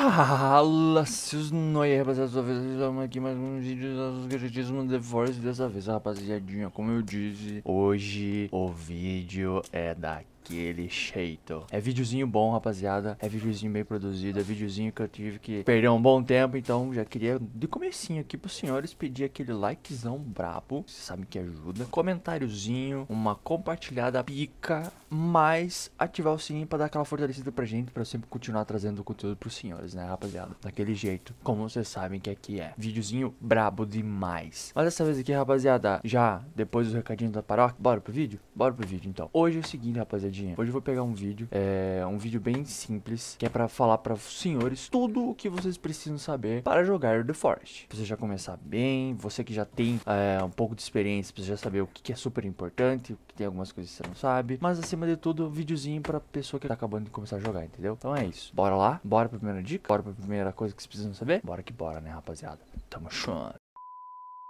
Fala, seus noia, rapaziada, vez estamos aqui mais um vídeo dos Geratismo The Force Dessa vez, rapaziadinha, como eu disse Hoje o vídeo é daqui daquele jeito. É videozinho bom, rapaziada. É videozinho bem produzido. É videozinho que eu tive que perder um bom tempo. Então já queria, de comecinho aqui pros senhores, pedir aquele likezão brabo. Vocês sabem que ajuda. Comentáriozinho, uma compartilhada pica. Mais ativar o sininho pra dar aquela fortalecida pra gente. Pra eu sempre continuar trazendo conteúdo pros senhores, né, rapaziada? Daquele jeito. Como vocês sabem que aqui é. Videozinho brabo demais. Mas dessa vez aqui, rapaziada, já depois dos recadinhos da paróquia, bora pro vídeo? Bora pro vídeo então. Hoje é o seguinte, rapaziada rapidinho. Hoje eu vou pegar um vídeo, é um vídeo bem simples, que é para falar para senhores tudo o que vocês precisam saber para jogar The Forest. Pra você já começar bem, você que já tem é, um pouco de experiência, você já saber o que é super importante, que tem algumas coisas que você não sabe. Mas acima de tudo, um videozinho pra pessoa que tá acabando de começar a jogar, entendeu? Então é isso. Bora lá? Bora pra primeira dica? Bora pra primeira coisa que vocês precisam saber? Bora que bora, né, rapaziada? Tamo chão.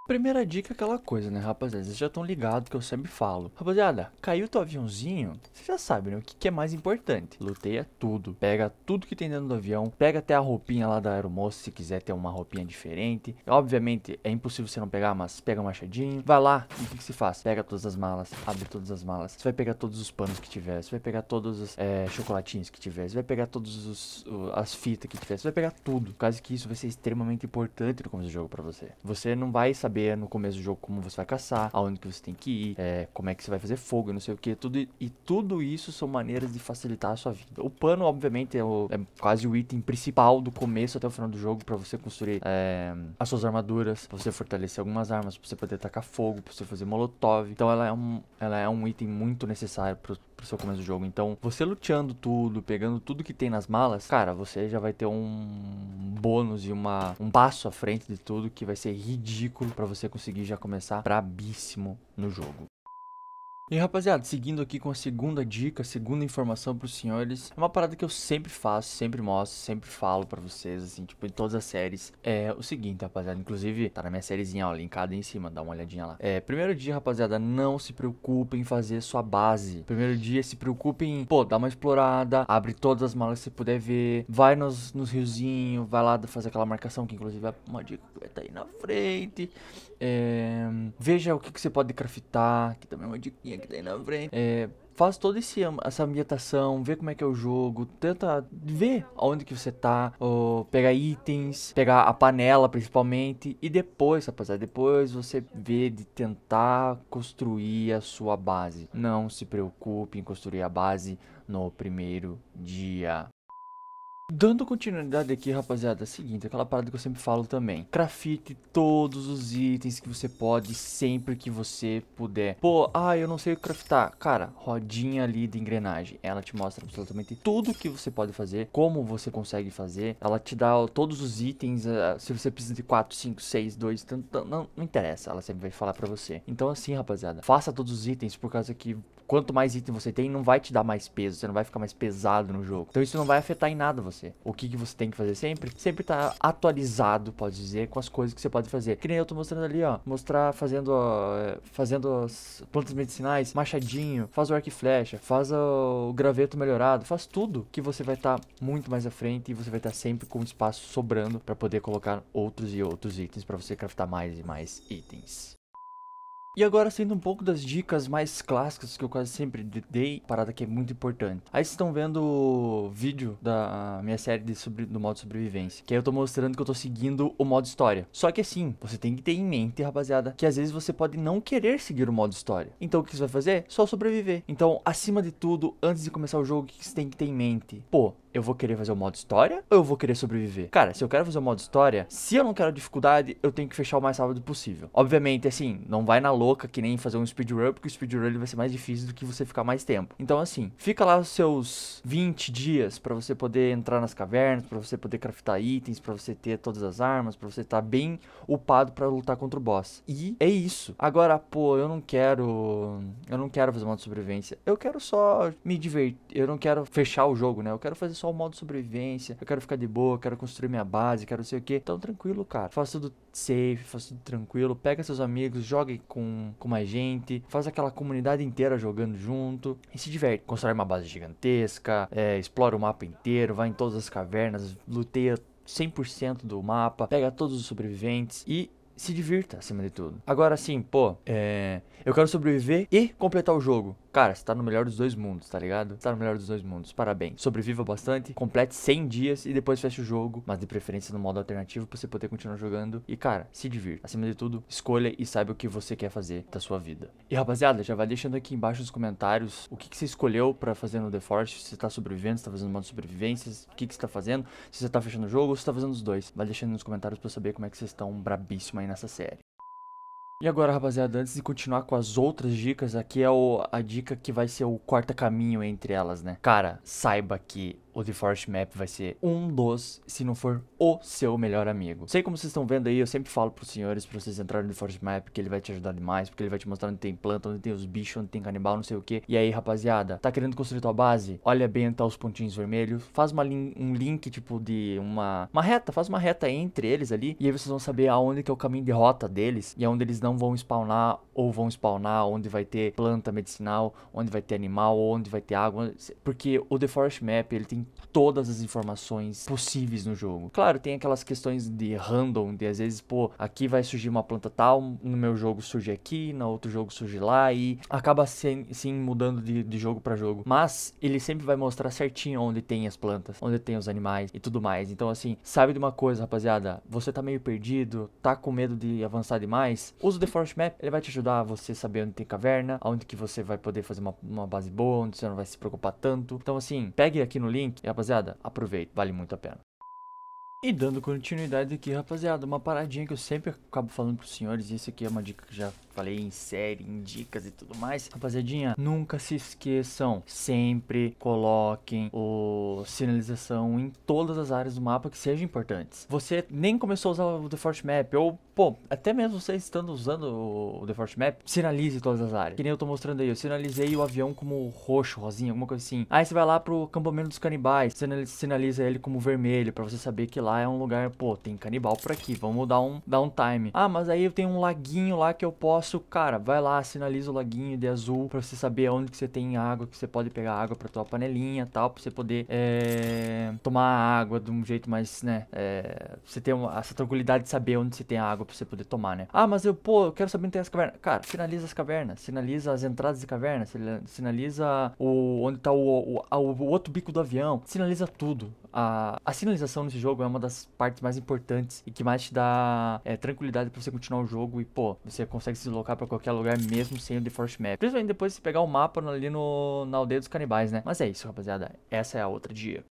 Primeira dica é aquela coisa, né, rapaziada? Vocês já estão ligados que eu sempre falo. Rapaziada, caiu teu aviãozinho, você já sabe, né? O que, que, é mais importante? Luteia tudo. Pega tudo que tem dentro do avião. Pega até a roupinha lá da aeromoça, se quiser ter uma roupinha diferente. Obviamente, é impossível você não pegar, mas pega um machadinho. Vai lá, e o que, que se faz? Pega todas as malas, abre todas as malas. Você vai pegar todos os panos que tiver. Você vai pegar todos os é, chocolatinhos que tiver. Você vai pegar todos os as fitas que tiver. Você vai pegar tudo. Caso que isso vai ser extremamente importante no começo do jogo pra você. Você não vai saber saber no começo do jogo como você vai caçar, aonde que você tem que ir, é, como é que você vai fazer fogo, não sei o que, tudo e tudo isso são maneiras de facilitar a sua vida. O pano, obviamente, é, o, é quase o item principal do começo até o final do jogo para você construir é, as suas armaduras, pra você fortalecer algumas armas, pra você poder atacar fogo, pra você fazer molotov. Então ela é um, ela é um item muito necessário pro, pro seu começo do jogo. Então, você luteando tudo, pegando tudo que tem nas malas, cara, você já vai ter um bônus e uma, um passo à frente de tudo que vai ser ridículo para você conseguir já começar brabíssimo no jogo. E rapaziada, seguindo aqui com a segunda dica, segunda informação pros senhores, é uma parada que eu sempre faço, sempre mostro, sempre falo pra vocês, assim, tipo, em todas as séries. É o seguinte, rapaziada, inclusive, tá na minha sériezinha, ó, linkada em cima, dá uma olhadinha lá. É, primeiro dia, rapaziada, não se preocupem em fazer sua base. Primeiro dia, se preocupem em, pô, dar uma explorada, abre todas as malas que você puder ver, vai nos, nos riozinhos, vai lá fazer aquela marcação, que inclusive é uma dica que vai estar tá aí na frente. É, veja o que, que você pode craftar, que também é uma dica que tem na frente. É, faz toda essa ambientação, vê como é que é o jogo, tenta ver onde que você tá, ou pegar itens, pegar a panela principalmente, e depois, rapaziada, depois você vê de tentar construir a sua base. Não se preocupe em construir a base no primeiro dia. Dando continuidade aqui, rapaziada, é o seguinte, aquela parada que eu sempre falo também. Crafite todos os itens que você pode sempre que você puder. Pô, ah, eu não sei craftar. Cara, rodinha ali de engrenagem. Ela te mostra absolutamente tudo que você pode fazer, como você consegue fazer. Ela te dá todos os itens, uh, se você precisa de 4, 5, 6, 2, tanto, não, não interessa. Ela sempre vai falar pra você. Então assim, rapaziada, faça todos os itens por causa que quanto mais item você tem, não vai te dar mais peso, você não vai ficar mais pesado no jogo. Então isso não vai afetar em nada você. O que, que você tem que fazer sempre? Sempre tá atualizado, pode dizer, com as coisas que você pode fazer. Que nem eu tô mostrando ali, ó. Mostrar fazendo, ó, fazendo as plantas medicinais, machadinho, faz o arco e flecha, faz o graveto melhorado, faz tudo que você vai estar tá muito mais à frente e você vai estar tá sempre com espaço sobrando para poder colocar outros e outros itens para você craftar mais e mais itens. E agora sendo um pouco das dicas mais clássicas que eu quase sempre dei, parada que é muito importante. Aí vocês estão vendo o vídeo da minha série de sobre, do modo sobrevivência, que aí eu tô mostrando que eu tô seguindo o modo história. Só que assim, você tem que ter em mente, rapaziada, que às vezes você pode não querer seguir o modo história. Então o que você vai fazer? Só sobreviver. Então, acima de tudo, antes de começar o jogo, o que você tem que ter em mente? Pô, eu vou querer fazer o modo história ou eu vou querer sobreviver? Cara, se eu quero fazer o modo história, se eu não quero dificuldade, eu tenho que fechar o mais rápido possível. Obviamente, assim, não vai na louca que nem fazer um speedrun, porque o speedrun vai ser mais difícil do que você ficar mais tempo. Então, assim, fica lá os seus 20 dias para você poder entrar nas cavernas, para você poder craftar itens, para você ter todas as armas, para você estar tá bem upado para lutar contra o boss. E é isso. Agora, pô, eu não quero, eu não quero fazer modo sobrevivência. Eu quero só me divertir. Eu não quero fechar o jogo, né? Eu quero fazer só o modo sobrevivência, eu quero ficar de boa, quero construir minha base, quero sei o que. Então, tranquilo, cara. Faça tudo safe, faça tudo tranquilo. Pega seus amigos, jogue com, com mais gente, faz aquela comunidade inteira jogando junto e se diverte. Constrói uma base gigantesca, é, explora o mapa inteiro, vai em todas as cavernas, luteia 100% do mapa, pega todos os sobreviventes e se divirta acima de tudo. Agora sim, pô, é, eu quero sobreviver e completar o jogo. Cara, você tá no melhor dos dois mundos, tá ligado? Você tá no melhor dos dois mundos. Parabéns. Sobreviva bastante, complete 100 dias e depois feche o jogo, mas de preferência no modo alternativo pra você poder continuar jogando. E cara, se divirta. Acima de tudo, escolha e saiba o que você quer fazer da sua vida. E rapaziada, já vai deixando aqui embaixo nos comentários o que, que você escolheu pra fazer no The Force. Se você tá sobrevivendo, se tá fazendo modo sobrevivências, o que, que você tá fazendo, se você tá fechando o jogo ou se tá fazendo os dois. Vai deixando nos comentários pra eu saber como é que vocês estão brabíssimo aí nessa série. E agora, rapaziada, antes de continuar com as outras dicas, aqui é o, a dica que vai ser o quarta caminho entre elas, né? Cara, saiba que o The Forest Map vai ser um dos, se não for o seu melhor amigo. Sei como vocês estão vendo aí, eu sempre falo pros senhores pra vocês entrarem no The Forest Map, que ele vai te ajudar demais, porque ele vai te mostrar onde tem planta, onde tem os bichos, onde tem canibal, não sei o que. E aí, rapaziada, tá querendo construir tua base? Olha bem tá os pontinhos vermelhos, faz uma lin um link, tipo, de uma, uma reta, faz uma reta entre eles ali, e aí vocês vão saber aonde que é o caminho de rota deles, e aonde eles não vão spawnar, ou vão spawnar, onde vai ter planta medicinal, onde vai ter animal, onde vai ter água, porque o The Forest Map, ele tem todas as informações possíveis no jogo. Claro, tem aquelas questões de random, de às vezes, pô, aqui vai surgir uma planta tal, no meu jogo surge aqui, no outro jogo surge lá e acaba sim, sim mudando de, de jogo para jogo. Mas ele sempre vai mostrar certinho onde tem as plantas, onde tem os animais e tudo mais. Então, assim, sabe de uma coisa, rapaziada? Você tá meio perdido, tá com medo de avançar demais? Usa o The Forest Map, ele vai te ajudar a você saber onde tem caverna, onde que você vai poder fazer uma, uma base boa, onde você não vai se preocupar tanto. Então, assim, pegue aqui no link e rapaziada, aproveite, vale muito a pena. E dando continuidade aqui, rapaziada, uma paradinha que eu sempre acabo falando pros senhores, e isso aqui é uma dica que já falei em série, em dicas e tudo mais. Rapaziadinha, nunca se esqueçam, sempre coloquem o sinalização em todas as áreas do mapa que sejam importantes. Você nem começou a usar o Default Map, ou, pô, até mesmo você estando usando o Default Map, sinalize todas as áreas. Que nem eu tô mostrando aí, eu sinalizei o avião como roxo, rosinha, alguma coisa assim. Aí você vai lá pro acampamento dos canibais, sinaliza ele como vermelho, pra você saber que lá é um lugar, pô, tem canibal por aqui, vamos dar um, dar um time. Ah, mas aí eu tenho um laguinho lá que eu posso, cara, vai lá, sinaliza o laguinho de azul pra você saber onde que você tem água, que você pode pegar água pra tua panelinha e tal, pra você poder é, tomar água de um jeito mais, né, é, você ter uma, essa tranquilidade de saber onde você tem água pra você poder tomar, né. Ah, mas eu, pô, eu quero saber onde tem as cavernas. Cara, sinaliza as cavernas, sinaliza as entradas de caverna, sinaliza o, onde tá o, o, o outro bico do avião, sinaliza tudo. A, a sinalização nesse jogo é uma das partes mais importantes e que mais te dá é, tranquilidade pra você continuar o jogo e, pô, você consegue se deslocar pra qualquer lugar mesmo sem o Force Map. Principalmente depois de pegar o mapa ali no, na aldeia dos canibais, né? Mas é isso, rapaziada. Essa é a outra dia.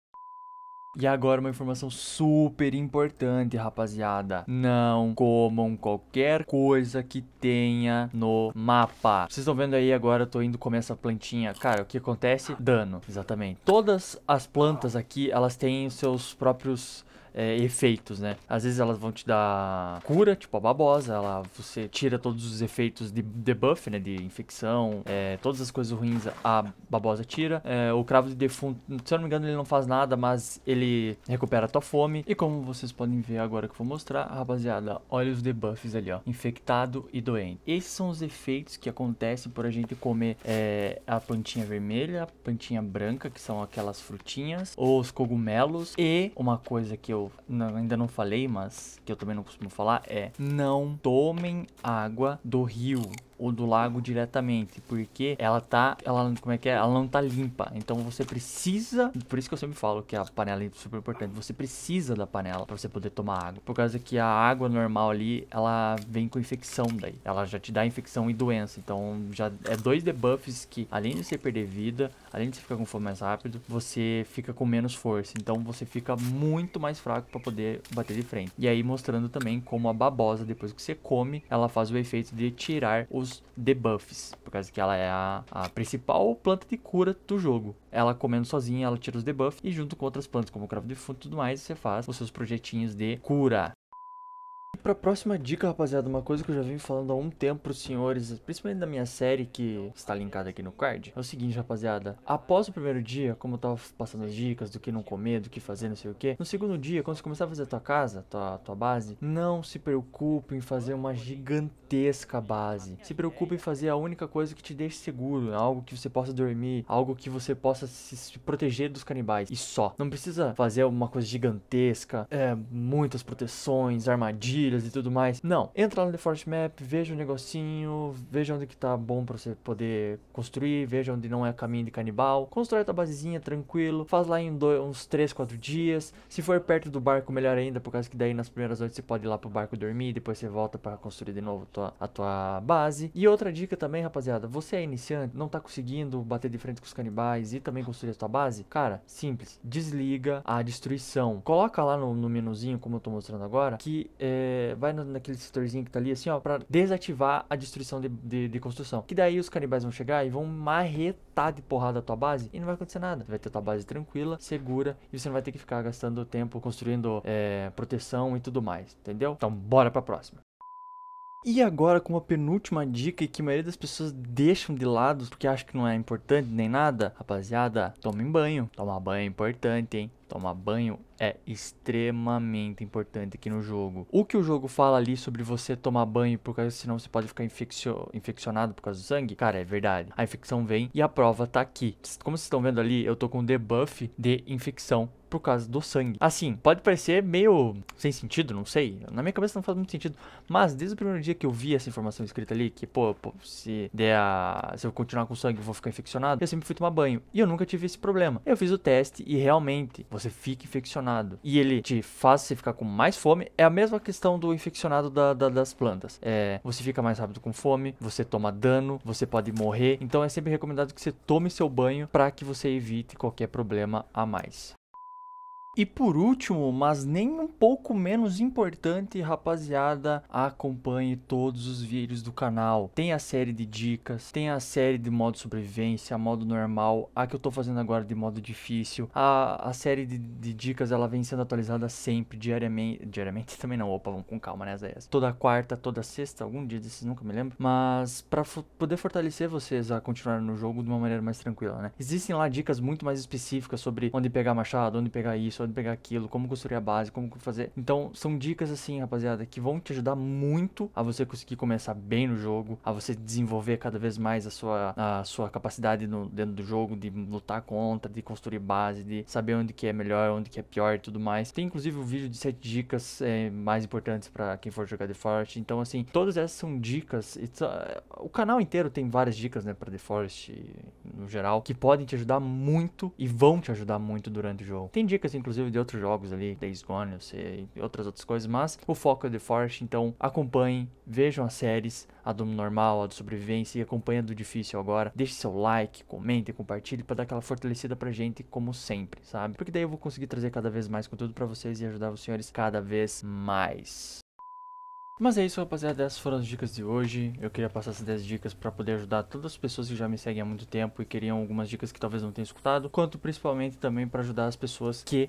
E agora uma informação super importante, rapaziada. Não comam qualquer coisa que tenha no mapa. Vocês estão vendo aí agora, eu tô indo comer essa plantinha. Cara, o que acontece? Dano, exatamente. Todas as plantas aqui, elas têm seus próprios é, efeitos, né? Às vezes elas vão te dar cura, tipo a babosa, ela, você tira todos os efeitos de debuff, né? De infecção, é, todas as coisas ruins a babosa tira. É, o cravo de defunto, se eu não me engano, ele não faz nada, mas ele recupera a tua fome. E como vocês podem ver agora que eu vou mostrar, rapaziada, olha os debuffs ali, ó. Infectado e doente. Esses são os efeitos que acontecem por a gente comer é, a plantinha vermelha, a plantinha branca, que são aquelas frutinhas, ou os cogumelos. E uma coisa que eu não, ainda não falei, mas que eu também não costumo falar, é não. tomem água do rio ou do lago diretamente, porque ela tá, ela como é que é? Ela não tá limpa. Então você precisa, por isso que eu sempre falo que a panela é super importante. Você precisa da panela para você poder tomar água, por causa que a água normal ali, ela vem com infecção daí. Ela já te dá infecção e doença. Então já é dois debuffs que além de você perder vida, além de você ficar com fome mais rápido, você fica com menos força. Então você fica muito mais fraco para poder bater de frente. E aí mostrando também como a babosa depois que você come, ela faz o efeito de tirar os os debuffs, por causa que ela é a, a principal planta de cura do jogo. Ela comendo sozinha, ela tira os debuffs e junto com outras plantas como o cravo de fundo e tudo mais, você faz os seus projetinhos de cura pra próxima dica, rapaziada, uma coisa que eu já venho falando há um tempo pros senhores, principalmente da minha série que está linkada aqui no card, é o seguinte, rapaziada. Após o primeiro dia, como eu tava passando as dicas do que não comer, do que fazer, não sei o que, no segundo dia, quando você começar a fazer a tua casa, tua, tua base, não se preocupe em fazer uma gigantesca base. Se preocupe em fazer a única coisa que te deixe seguro, algo que você possa dormir, algo que você possa se, se proteger dos canibais. E só. Não precisa fazer uma coisa gigantesca, é, muitas proteções, armadilhas e tudo mais. Não. Entra lá no The Forest Map, veja o negocinho, veja onde que tá bom pra você poder construir, veja onde não é caminho de canibal. Constrói a tua basezinha tranquilo, faz lá em dois, uns 3, 4 dias. Se for perto do barco, melhor ainda, por causa que daí nas primeiras noites você pode ir lá pro barco dormir, depois você volta para construir de novo tua, a tua base. E outra dica também, rapaziada, você é iniciante, não tá conseguindo bater de frente com os canibais e também construir a tua base, cara, simples, desliga a destruição. Coloca lá no, no menuzinho, como eu tô mostrando agora, que é, vai no, naquele setorzinho que tá ali, assim, ó, pra desativar a destruição de, de, de, construção. Que daí os canibais vão chegar e vão marretar de porrada a tua base e não vai acontecer nada. Vai ter tua base tranquila, segura e você não vai ter que ficar gastando tempo construindo é, proteção e tudo mais, entendeu? Então, bora pra próxima. E agora com uma penúltima dica que a maioria das pessoas deixam de lado porque acham que não é importante nem nada. Rapaziada, tomem banho. Tomar banho é importante, hein? Tomar banho é extremamente importante aqui no jogo. O que o jogo fala ali sobre você tomar banho, por causa senão você pode ficar infeccio, infeccionado por causa do sangue, cara, é verdade. A infecção vem e a prova tá aqui. Como vocês estão vendo ali, eu tô com debuff de infecção por causa do sangue. Assim, pode parecer meio sem sentido, não sei. Na minha cabeça não faz muito sentido. Mas desde o primeiro dia que eu vi essa informação escrita ali, que, pô, pô se der a... se eu continuar com sangue eu vou ficar infeccionado, eu sempre fui tomar banho. E eu nunca tive esse problema. Eu fiz o teste e realmente você fica infeccionado. E ele te faz você ficar com mais fome. É a mesma questão do infeccionado da, da, das plantas. É, você fica mais rápido com fome, você toma dano, você pode morrer. Então é sempre recomendado que você tome seu banho para que você evite qualquer problema a mais. E por último, mas nem um pouco menos importante, rapaziada, acompanhe todos os vídeos do canal. Tem a série de dicas, tem a série de modo sobrevivência, modo normal, a que eu tô fazendo agora de modo difícil. A, a série de, de dicas, ela vem sendo atualizada sempre, diariamente. Diariamente também não, opa, vamos com calma, né, Zé? Toda quarta, toda sexta, algum dia desses, nunca me lembro. Mas para poder fortalecer vocês a continuar no jogo de uma maneira mais tranquila, né? Existem lá dicas muito mais específicas sobre onde pegar machado, onde pegar isso, pegar aquilo, como construir a base, como fazer. Então, são dicas assim, rapaziada, que vão te ajudar muito a você conseguir começar bem no jogo, a você desenvolver cada vez mais a sua, a sua capacidade no, dentro do jogo, de lutar contra, de construir base, de saber onde que é melhor, onde que é pior e tudo mais. Tem inclusive um vídeo de 7 dicas é, mais importantes para quem for jogar The Forest. Então, assim, todas essas são dicas. o canal inteiro tem várias dicas, né, para The Forest no geral, que podem te ajudar muito e vão te ajudar muito durante o jogo. Tem dicas, inclusive, de outros jogos ali, Days Gone, eu sei, e outras outras coisas, mas o foco é The Forest, então acompanhem, vejam as séries, a do normal, a do sobrevivência e acompanhem a do difícil agora. Deixe seu like, comente, compartilhe para dar aquela fortalecida pra gente como sempre, sabe? Porque daí eu vou conseguir trazer cada vez mais conteúdo para vocês e ajudar os senhores cada vez mais. Mas é isso, rapaziada. Essas foram as dicas de hoje. Eu queria passar essas 10 dicas para poder ajudar todas as pessoas que já me seguem há muito tempo e queriam algumas dicas que talvez não tenham escutado, quanto principalmente também para ajudar as pessoas que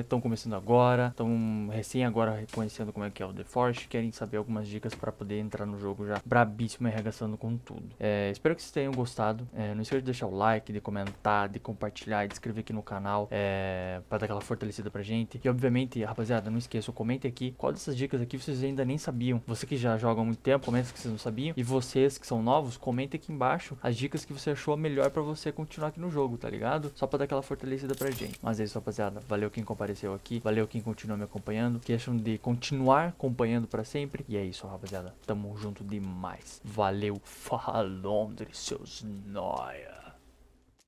estão é, começando agora, estão recém agora reconhecendo como é que é o The Force, querem saber algumas dicas para poder entrar no jogo já brabíssimo e arregaçando com tudo. É, espero que vocês tenham gostado. É, não esqueça de deixar o like, de comentar, de compartilhar e de inscrever aqui no canal é, para dar aquela fortalecida pra gente. E obviamente, rapaziada, não esqueça, comente aqui qual dessas dicas aqui vocês ainda nem sabiam sabiam. Você que já joga há muito tempo, comenta que vocês não sabiam. E vocês que são novos, comentem aqui embaixo as dicas que você achou melhor para você continuar aqui no jogo, tá ligado? Só pra dar aquela fortalecida pra gente. Mas é isso, rapaziada. Valeu quem compareceu aqui. Valeu quem continua me acompanhando. Que acham de continuar acompanhando para sempre. E é isso, rapaziada. Tamo junto demais. Valeu. Falou, seus noia.